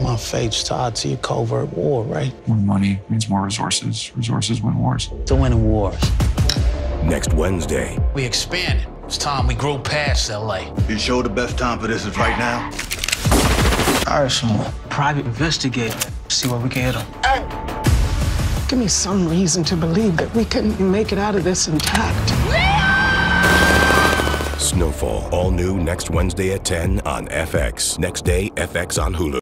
My fate's tied to your covert war, right? More money means more resources. Resources win wars. To win wars. Next Wednesday. We expand. It's time we grow past LA. You sure the best time for this is right now? Hire someone. Private investigator. See what we can hit them. Give me some reason to believe that we can make it out of this intact. Snowfall, all new next Wednesday at 10 on FX. Next day, FX on Hulu.